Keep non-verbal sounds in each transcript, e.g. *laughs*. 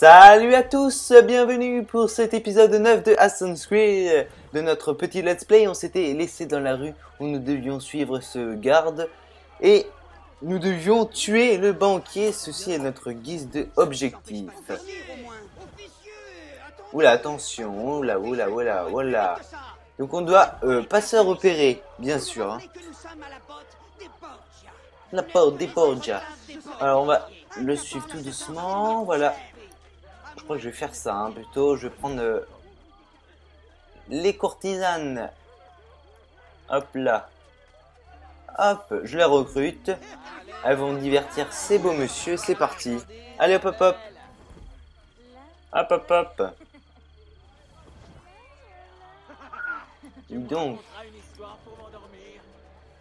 Salut à tous, bienvenue pour cet épisode 9 de Assassin's Creed. De notre petit let's play, on s'était laissé dans la rue où nous devions suivre ce garde et nous devions tuer le banquier. Ceci est notre guise de objectif. Oula, attention, oula, oula, oula, oula. Donc on doit euh, pas se repérer, bien sûr. Hein. La porte des Borgia. Alors on va le suivre tout doucement, voilà. Je crois que je vais faire ça, hein, plutôt. Je vais prendre euh, les courtisanes. Hop là. Hop, je les recrute. Elles vont divertir ces beaux monsieur. C'est parti. Allez, hop, hop, hop. Hop, hop, hop. Donc.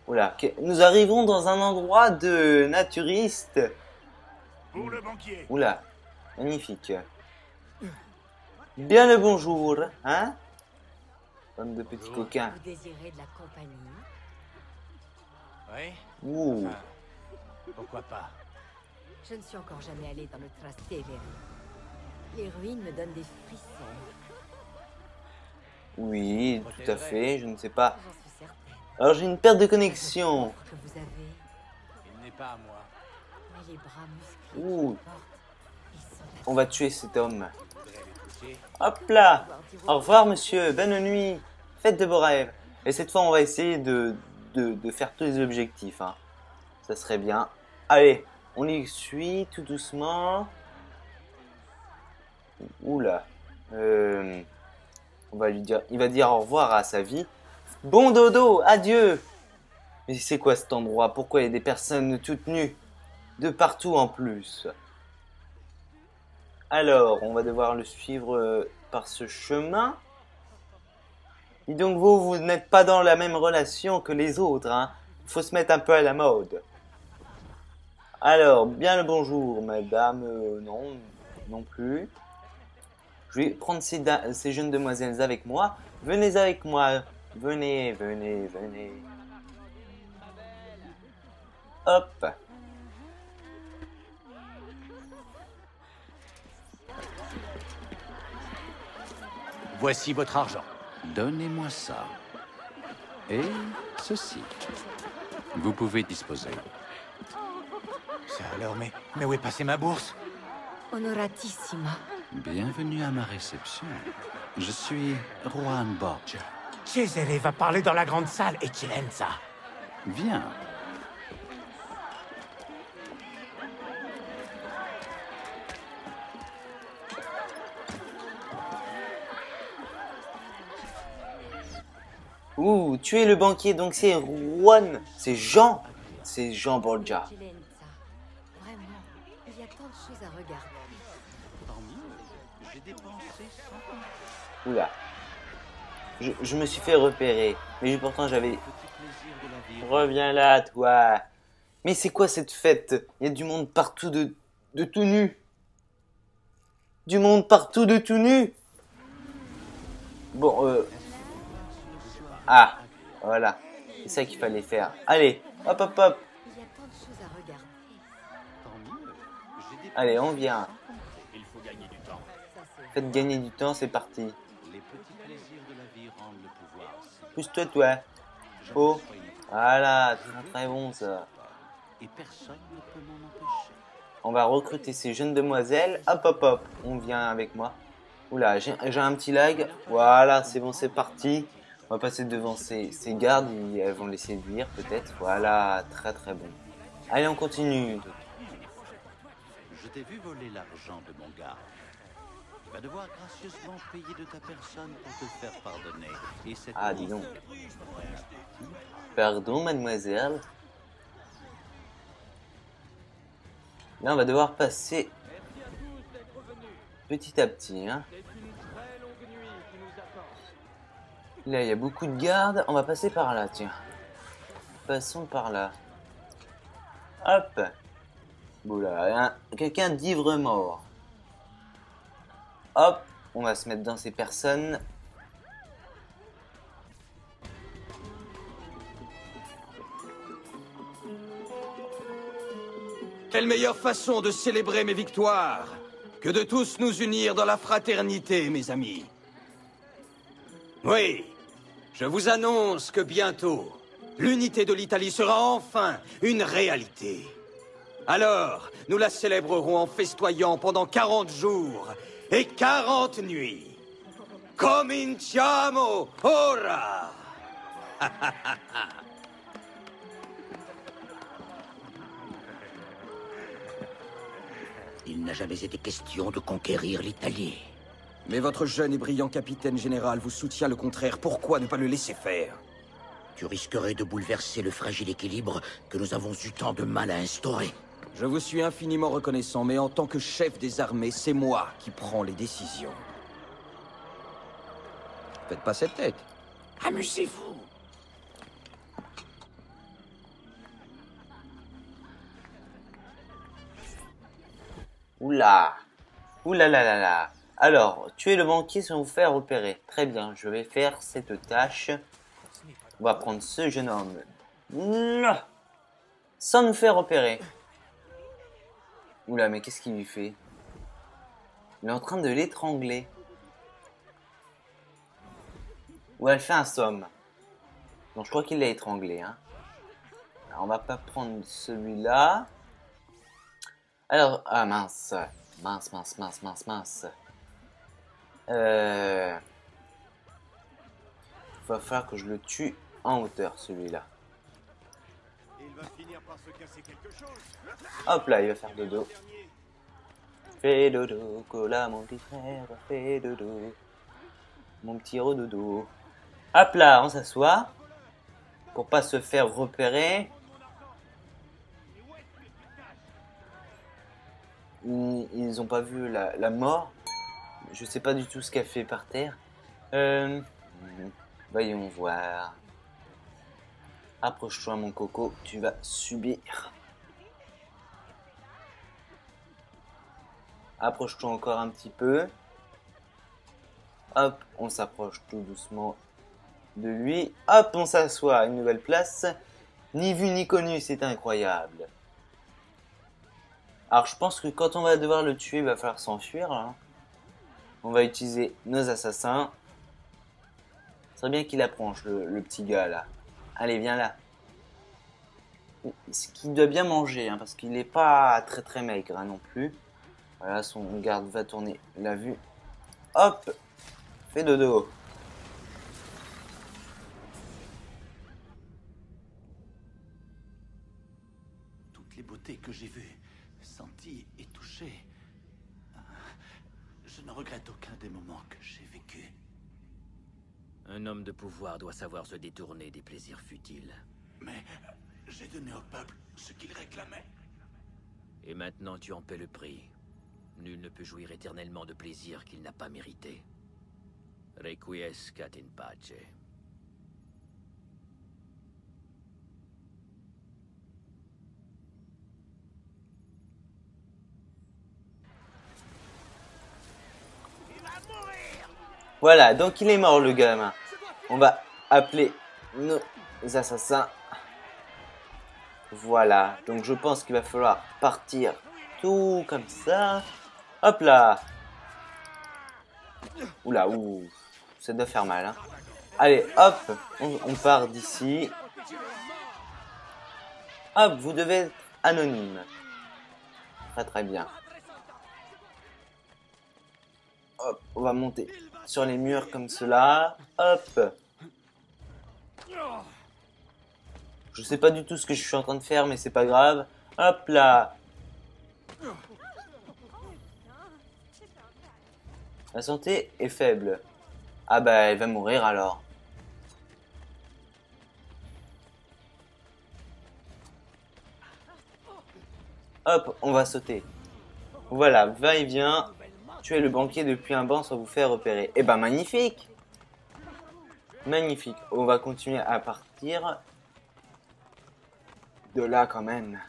Oula, nous arrivons dans un endroit de naturiste. Oula, magnifique. Bien le bonjour, hein? Bande de petits coquins. Vous désirez de la compagnie? Oui Ouh. Pourquoi pas? Je ne suis encore jamais allée dans le Trastevere. Les ruines me donnent des frissons. Oui, tout à fait, je ne sais pas. Alors j'ai une perte de connexion. Que vous avez, Il n'est pas à moi. mais les bras musclés Ouh. On va tuer cet homme. Hop là Au revoir monsieur, bonne nuit. Faites de beaux rêves. Et cette fois on va essayer de, faire tous les objectifs. Hein. Ça serait bien. Allez, on les suit tout doucement. Oula. Euh, on va lui dire, il va dire au revoir à sa vie. Bon dodo, adieu. Mais c'est quoi cet endroit? Pourquoi il y a des personnes toutes nues? De partout en plus. Alors, on va devoir le suivre euh, par ce chemin. Et donc vous, vous n'êtes pas dans la même relation que les autres. Hein. faut se mettre un peu à la mode. Alors, bien le bonjour, madame. Euh, non, non plus. Je vais prendre ces jeunes demoiselles avec moi. Venez avec moi. Venez, venez, venez. Hop. Voici votre argent. Donnez-moi ça. Et ceci. Vous pouvez disposer. Ça alors, mais, mais où est passée ma bourse? Honoratissima. Bienvenue à ma réception. Je suis Juan Borgia. Cesare va parler dans la grande salle, Eccellenza. Viens. Ouh, tuer le banquier, donc c'est Juan, c'est Jean, c'est Jean Borgia. Eccellenza. Vraiment, il y a tant de choses à regarder. Tant mieux. J'ai dépensé Oula. Je, je me suis fait repérer, mais pourtant j'avais... Reviens là, toi. Mais c'est quoi cette fête? Il y a du monde partout de, de tout nu. Du monde partout de tout nu. Bon, euh... Ah, voilà. C'est ça qu'il fallait faire. Allez, hop, hop, hop. Allez, on vient. Faites gagner du temps, c'est parti. Pousse-toi, toi. Oh, voilà, très très bon ça. On va recruter ces jeunes demoiselles. Hop, hop, hop. On vient avec moi. Oula, j'ai un petit lag. Voilà, c'est bon, c'est parti. On va passer devant ces, ces gardes. ils- Elles vont les séduire, peut-être. Voilà, très très bon. Allez, on continue. Je t'ai vu voler l'argent de mon gars. Tu vas devoir gracieusement payer de ta personne pour te faire pardonner. Et cette Ah, dis donc. Pardon, mademoiselle. Là, on va devoir passer petit à petit. Hein. Là, il y a beaucoup de gardes. On va passer par là, tiens. Passons par là. Hop. Oula, un- quelqu'un d'ivre mort. Hop, on va se mettre dans ces personnes. Quelle meilleure façon de célébrer mes victoires que de tous nous unir dans la fraternité, mes amis. Oui, je vous annonce que bientôt, l'unité de l'Italie sera enfin une réalité. Alors, nous la célébrerons en festoyant pendant 40 jours et 40 nuits. Cominciamo ora! *laughs* Il n'a jamais été question de conquérir l'Italie. Mais votre jeune et brillant capitaine général vous soutient le contraire. Pourquoi ne pas le laisser faire? Tu risquerais de bouleverser le fragile équilibre que nous avons eu tant de mal à instaurer. Je vous suis infiniment reconnaissant, mais en tant que chef des armées, c'est moi qui prends les décisions. Faites pas cette tête. Amusez-vous. Oula Oula là là là Alors, tuer le banquier sans vous faire repérer. Très bien, je vais faire cette tâche. On va prendre ce jeune homme. Non Sans nous faire repérer. Oula, mais qu'est-ce qu'il lui fait? Il est en train de l'étrangler. Ou elle fait un somme. Donc je crois qu'il l'a étranglé. Hein. Alors, on va pas prendre celui-là. Alors, ah mince. Mince, mince, mince, mince, mince. Euh... Il va falloir que je le tue en hauteur, celui-là. Hop là, il va faire dodo. Fais dodo, cola, mon petit frère, fais dodo. Mon petit redodo. Hop là, on s'assoit. Pour pas se faire repérer. Ils ont pas vu la, la, mort. Je sais pas du tout ce qu'elle fait par terre. Euh, voyons voir. Approche-toi mon coco, tu vas subir. Approche-toi encore un petit peu. Hop, on s'approche tout doucement de lui. Hop, on s'assoit à une nouvelle place. Ni vu ni connu, c'est incroyable. Alors je pense que quand on va devoir le tuer, il va falloir s'enfuir. Hein. On va utiliser nos assassins. Ce serait bien qu'il approche, le, petit gars là. Allez, viens là. Ce qu'il doit bien manger, hein, parce qu'il n'est pas très très maigre hein, non plus. Voilà, son garde va tourner la vue. Hop Fais dodo. Regrette aucun des moments que j'ai vécus. Un homme de pouvoir doit savoir se détourner des plaisirs futiles. Mais j'ai donné au peuple ce qu'il réclamait. Et maintenant tu en paies le prix. Nul ne peut jouir éternellement de plaisirs qu'il n'a pas mérité. Requiescat in pace. Voilà, donc il est mort le gamin. On va appeler nos assassins. Voilà, donc je pense qu'il va falloir partir tout comme ça. Hop là Oula, ouh, ça doit faire mal. Hein. Allez, hop, on, on part d'ici. Hop, vous devez être anonyme. Très très bien. Hop, on va monter sur les murs comme cela. Hop. Je sais pas du tout ce que je suis en train de faire, mais c'est pas grave. Hop là. La santé est faible. Ah bah elle va mourir alors. Hop, on va sauter. Voilà, va et vient. Tuer le banquier depuis un banc sans vous faire repérer. Eh ben magnifique Magnifique. On va continuer à partir de là quand même.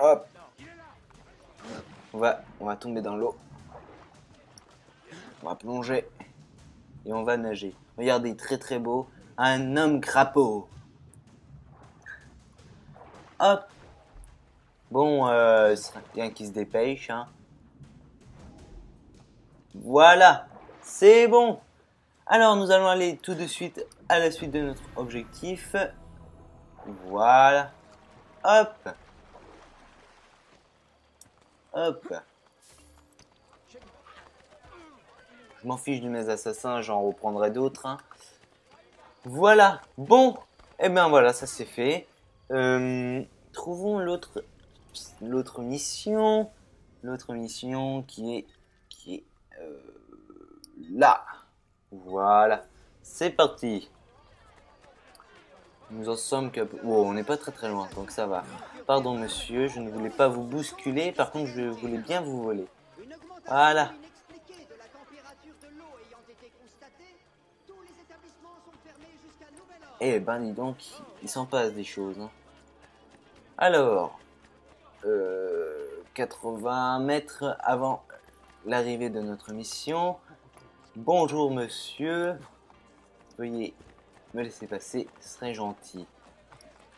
Hop. On va, on va tomber dans l'eau. On va plonger. Et on va nager. Regardez, très très beau. Un homme crapaud. Hop. Bon, euh, ce serait bien qu'il se dépêche. Hein. Voilà, c'est bon. Alors, nous allons aller tout de suite à la suite de notre objectif. Voilà. Hop. Hop. Je m'en fiche de mes assassins, j'en reprendrai d'autres. hein. Voilà. Bon. Eh bien voilà, ça c'est fait. Euh, trouvons l'autre l'autre mission. L'autre mission qui est qui est euh, là. Voilà. C'est parti. Nous en sommes que... Oh, on n'est pas très très loin, donc ça va. Pardon monsieur, je ne voulais pas vous bousculer, par contre je voulais bien vous voler. Voilà. Eh ben dis donc, il s'en passe des choses. hein. Alors, 80 mètres avant l'arrivée de notre mission. Bonjour monsieur, veuillez me laisser passer, ce serait gentil.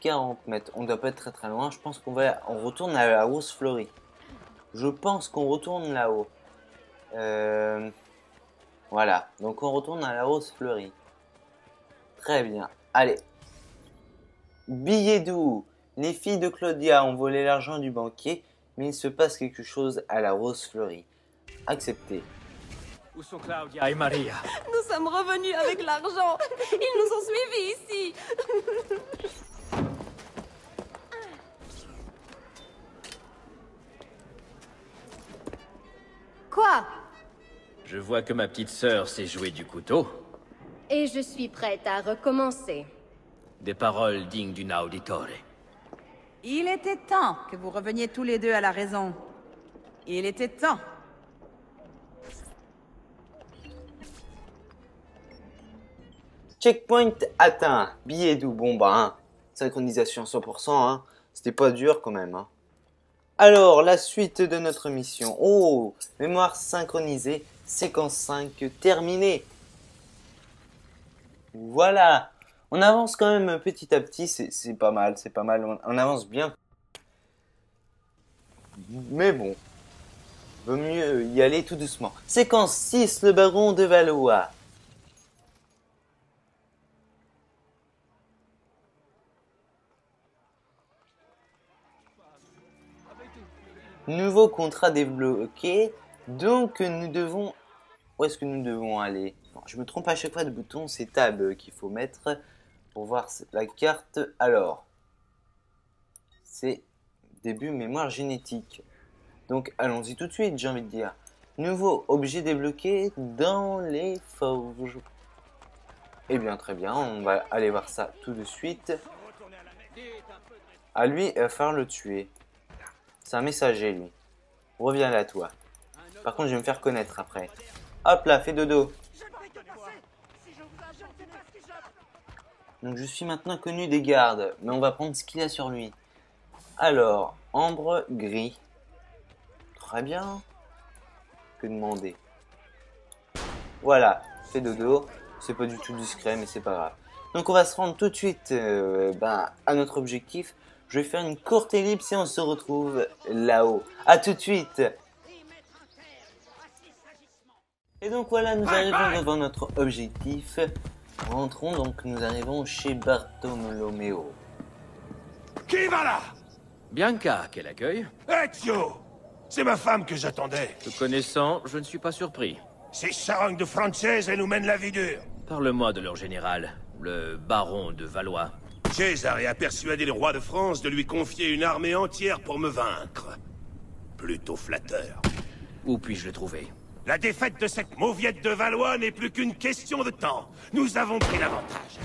40 mètres, on doit pas être très très loin. Je pense qu'on va, on retourne à la hausse fleurie. Je pense qu'on retourne là-haut. Euh, voilà, donc on retourne à la hausse fleurie. Très bien. Allez. Billet doux. Les filles de Claudia ont volé l'argent du banquier, mais il se passe quelque chose à la rose fleurie. Accepté. Où sont Claudia et Maria? Nous sommes revenus avec l'argent. Ils nous ont suivis ici. Quoi? Je vois que ma petite sœur s'est jouée du couteau. Et je suis prête à recommencer. Des paroles dignes d'une auditore. Il était temps que vous reveniez tous les deux à la raison. Il était temps. Checkpoint atteint. Billet doux. Bon bah, hein. synchronisation 100%. Hein. C'était pas dur quand même. hein. Alors, la suite de notre mission. Oh, mémoire synchronisée. Séquence 5 terminée. Voilà. On avance quand même petit à petit. C'est pas mal, c'est pas mal. On, avance bien. Mais bon. Vaut mieux y aller tout doucement. Séquence 6, le baron de Valois. Nouveau contrat débloqué. Donc nous devons... Où est-ce que nous devons aller? Je me trompe à chaque fois de bouton. C'est Tab qu'il faut mettre pour voir la carte. Alors, c'est début mémoire génétique. Donc allons-y tout de suite, j'ai envie de dire. Nouveau objet débloqué dans les forges. Eh bien très bien, on va aller voir ça tout de suite. À lui, il va falloir le tuer. C'est un messager, lui. Reviens là, toi. Par contre, je vais me faire connaître après. Hop là, fais dodo. Donc, je suis maintenant connu des gardes, mais on va prendre ce qu'il a sur lui. Alors, ambre gris. Très bien. Que demander? Voilà, fais dodo. C'est pas du tout discret, mais c'est pas grave. Donc, on va se rendre tout de suite euh, ben, à notre objectif. Je vais faire une courte ellipse et on se retrouve là-haut. À tout de suite Et donc voilà, nous arrivons devant notre objectif. Rentrons donc, nous arrivons chez Bartolomeo. Qui va là? Bianca, quel accueil? Ezio C'est ma femme que j'attendais. Te connaissant, je ne suis pas surpris. Ces charognes de françaises, elles nous mènent la vie dure. Parle-moi de leur général, le baron de Valois. César a persuadé le roi de France de lui confier une armée entière pour me vaincre. Plutôt flatteur. Où puis-je le trouver? La défaite de cette mauviette de Valois n'est plus qu'une question de temps. Nous avons pris l'avantage.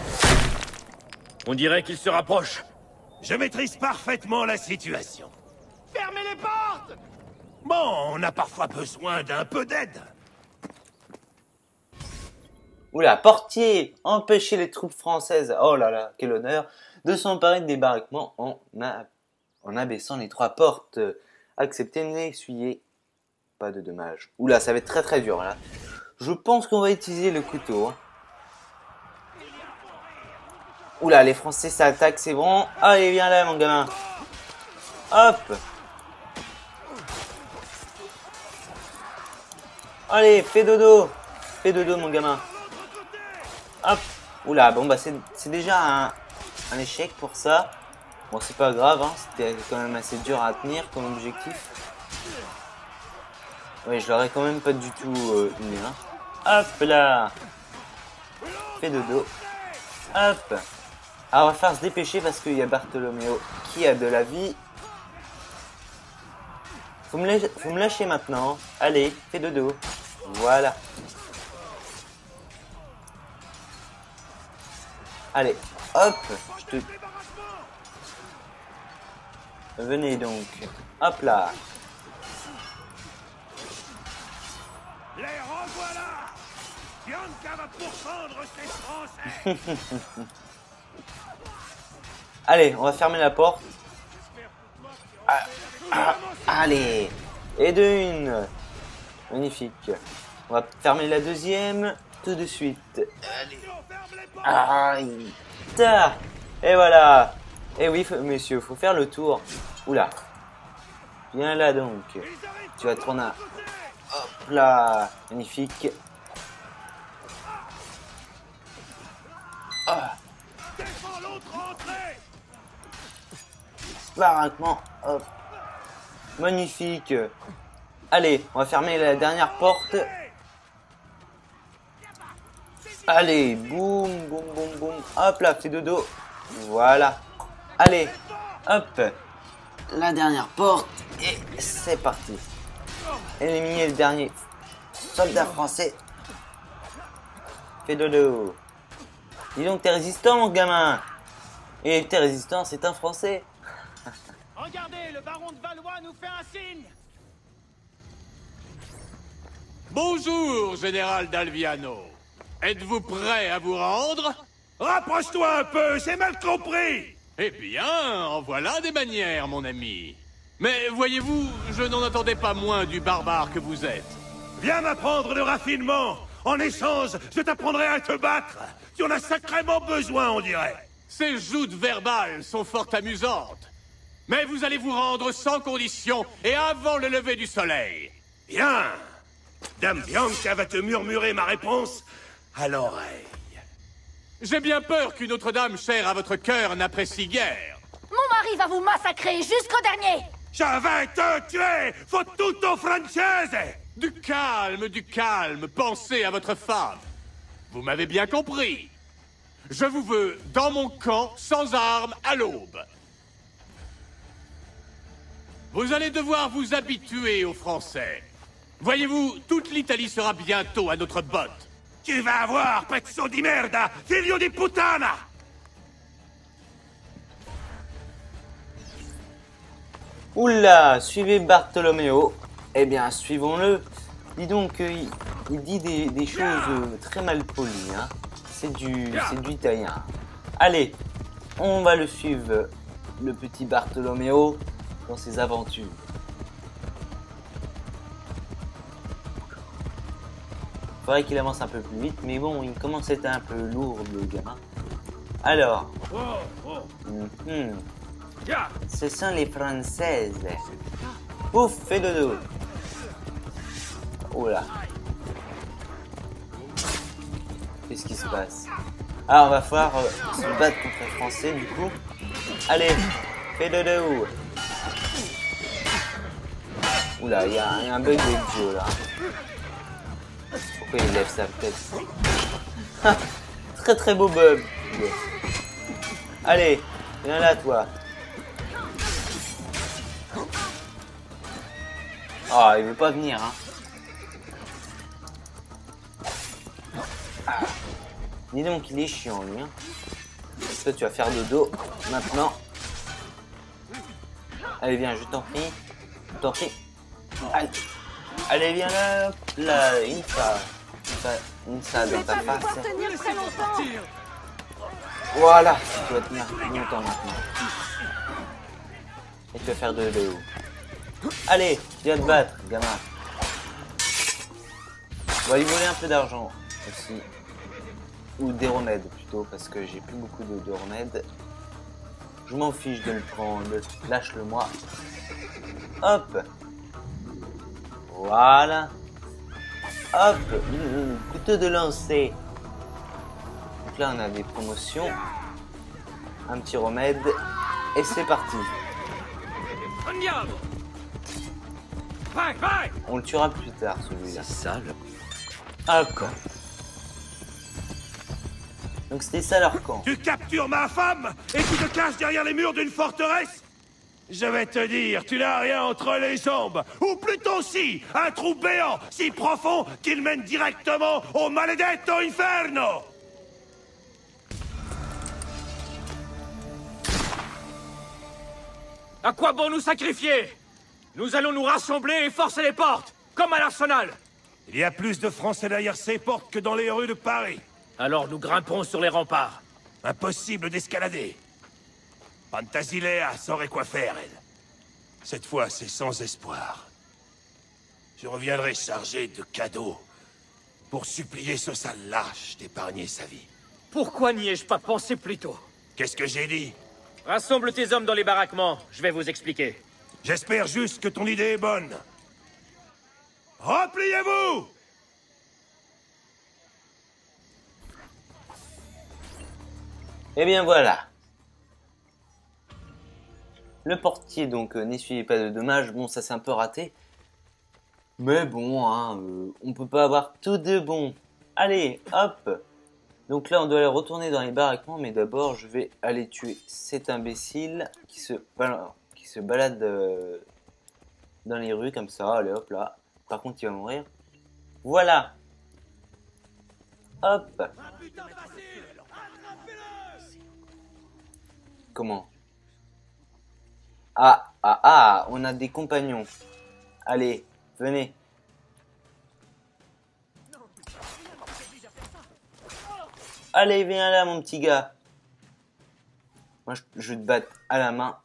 On dirait qu'il se rapproche. Je maîtrise parfaitement la situation. Fermez les portes Bon, on a parfois besoin d'un peu d'aide. Oula, portier Empêcher les troupes françaises, oh là là, quel honneur, de s'emparer des baraquements en, a- en abaissant les trois portes. Accepter, n'essuyer pas de dommages. Oula, ça va être très très dur là. Je pense qu'on va utiliser le couteau. Hein. Oula, les Français s'attaquent, c'est bon. Allez, viens là mon gamin. Hop. Allez, fais dodo. Fais dodo mon gamin. Hop. Oula, bon bah c'est déjà un, échec pour ça. Bon, c'est pas grave, hein. c'était quand même assez dur à tenir comme objectif. Oui, je l'aurais quand même pas du tout euh, eu, hein. Hop là. Fais dodo. Hop. Alors, on va faire se dépêcher parce qu'il y a Bartholoméo qui a de la vie. Faut me lâcher maintenant. Allez, fais dodo. Voilà. Allez, hop. Je te... Venez donc. Hop là. Les revoilà Bianca va pourfendre ses Français *laughs* Allez, on va fermer la porte. Ah, ah, allez. Et de une. Magnifique. On va fermer la deuxième tout de suite. Aïe. Ta. Et voilà. Et oui, messieurs, faut faire le tour. Oula. Viens là donc. Tu vas tourner. Hop là. Magnifique. Ah. Hop. Magnifique. Allez, on va fermer la dernière porte. Allez, boum, boum, boum, boum. Hop là, fais dodo. Voilà. Allez, hop. La dernière porte. Et c'est parti. Éliminer le dernier soldat français. Fais dodo. Dis donc, t'es résistant, mon gamin. Et t'es résistant, c'est un français. *laughs* Regardez, le baron de Valois nous fait un signe Bonjour, général d'Alviano. Êtes-vous prêt à vous rendre? Rapproche-toi un peu, c'est mal compris Eh bien, en voilà des manières, mon ami. Mais voyez-vous, je n'en attendais pas moins du barbare que vous êtes. Viens m'apprendre le raffinement En échange, je t'apprendrai à te battre Tu en as sacrément besoin, on dirait Ces joutes verbales sont fort amusantes. Mais vous allez vous rendre sans condition et avant le lever du soleil. Bien Dame Bianca va te murmurer ma réponse à l'oreille. J'ai bien peur qu'une autre dame chère à votre cœur n'apprécie guère. Mon mari va vous massacrer jusqu'au dernier Je vais te tuer Fottuto francese Du calme, du calme, pensez à votre femme. Vous m'avez bien compris. Je vous veux dans mon camp, sans armes, à l'aube. Vous allez devoir vous habituer aux Français. Voyez-vous, toute l'Italie sera bientôt à notre botte. Tu vas voir, pezzo di merda Figlio di puttana Oula, suivez Bartholoméo. Eh bien, suivons-le. Dis donc, euh, il, il dit des, des choses euh, très mal polies. Hein. C'est du, c'est du italien. Allez, on va le suivre, le petit Bartholoméo, dans ses aventures. Faudrait qu'il avance un peu plus vite, mais bon, il commence à être un peu lourd, le gamin. Alors, mhm. Ce sont les Françaises. Ouf, fais dodo. Là. Qu'est-ce qui se passe? Ah, on va falloir euh, se battre contre les Français, du coup. Allez, fais dodo. Oula, il y, y a un bug avec Joe là. Pourquoi il lève sa tête? *laughs* Très très beau bug. Allez, viens là toi. Ah, il veut pas venir, hein. Dis donc, il est chiant, lui. Hein. Toi, tu vas faire dodo maintenant. Allez, viens, je t'en prie. Je t'en prie. Allez. Allez, viens là. Là, une fois. Une fois dans ta face. Voilà, tu vas tenir longtemps maintenant. Et tu vas faire de l'eau. Allez, viens te battre, gamin. On va lui voler un peu d'argent aussi. Ou des remèdes plutôt, parce que j'ai plus beaucoup de, de remèdes. Je m'en fiche de le prendre. Lâche-le moi. Hop. Voilà. Hop, mmh, couteau de lancer. Donc là, on a des promotions. Un petit remède. Et c'est parti. On le tuera plus tard, celui-là. C'est ça, le... Hop. Donc c'était ça leur camp. Tu captures ma femme et tu te caches derrière les murs d'une forteresse? Je vais te dire, tu n'as rien entre les jambes. Ou plutôt si, un trou béant, si profond qu'il mène directement au maledetto inferno À quoi bon nous sacrifier? Nous allons nous rassembler et forcer les portes, comme à l'arsenal Il y a plus de Français derrière ces portes que dans les rues de Paris. Alors nous grimpons sur les remparts. Impossible d'escalader. Fantasilea saurait quoi faire, elle. Cette fois, c'est sans espoir. Je reviendrai chargé de cadeaux pour supplier ce sale lâche d'épargner sa vie. Pourquoi n'y ai-je pas pensé plus tôt? Qu'est-ce que j'ai dit? Rassemble tes hommes dans les baraquements, je vais vous expliquer. J'espère juste que ton idée est bonne. Repliez-vous Et bien voilà. Le portier donc euh, n'essuyez pas de dommages. Bon, ça c'est un peu raté. Mais bon, hein, euh, on peut pas avoir tout de bon. Allez, hop. Donc là, on doit aller retourner dans les baraquements, mais d'abord, je vais aller tuer cet imbécile qui se, se balade euh, dans les rues comme ça. Allez, hop là. Par contre, il va mourir. Voilà. Hop. Comment? Ah, ah, ah, on a des compagnons. Allez, venez. Allez, viens là, mon petit gars. Moi, je, te battre à la main,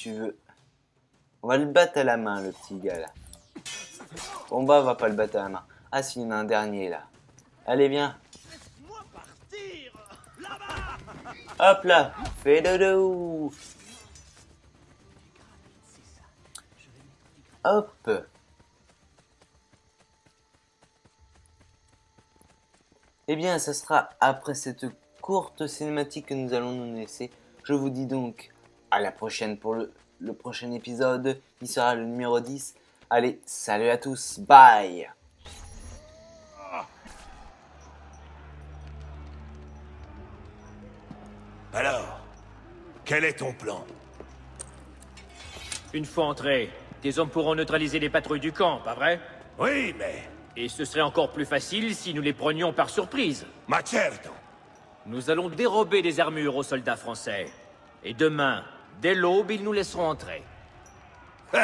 tu veux. On va le battre à la main, le petit gars, là. Bon, bah, on va pas le battre à la main. Ah, si, il y en a un dernier, là. Allez, viens. Hop là, fais dodo. Hop. Eh bien, ça sera après cette courte cinématique que nous allons nous laisser. Je vous dis donc à la prochaine pour le, le prochain épisode. Il sera le numéro 10. Allez, salut à tous. Bye. Alors, quel est ton plan? Une fois entrés, tes hommes pourront neutraliser les patrouilles du camp, pas vrai? Oui, mais... Et ce serait encore plus facile si nous les prenions par surprise. Ma certo Nous allons dérober des armures aux soldats français. Et demain, dès l'aube, ils nous laisseront entrer. *laughs*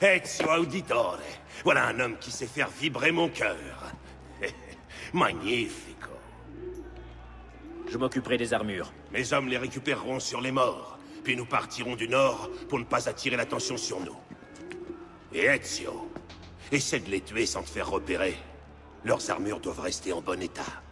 Ezio Auditore. Voilà un homme qui sait faire vibrer mon cœur. *laughs* Magnifico. Je m'occuperai des armures. Mes hommes les récupéreront sur les morts. Puis nous partirons du nord pour ne pas attirer l'attention sur nous. Et Ezio, essaie de les tuer sans te faire repérer. Leurs armures doivent rester en bon état.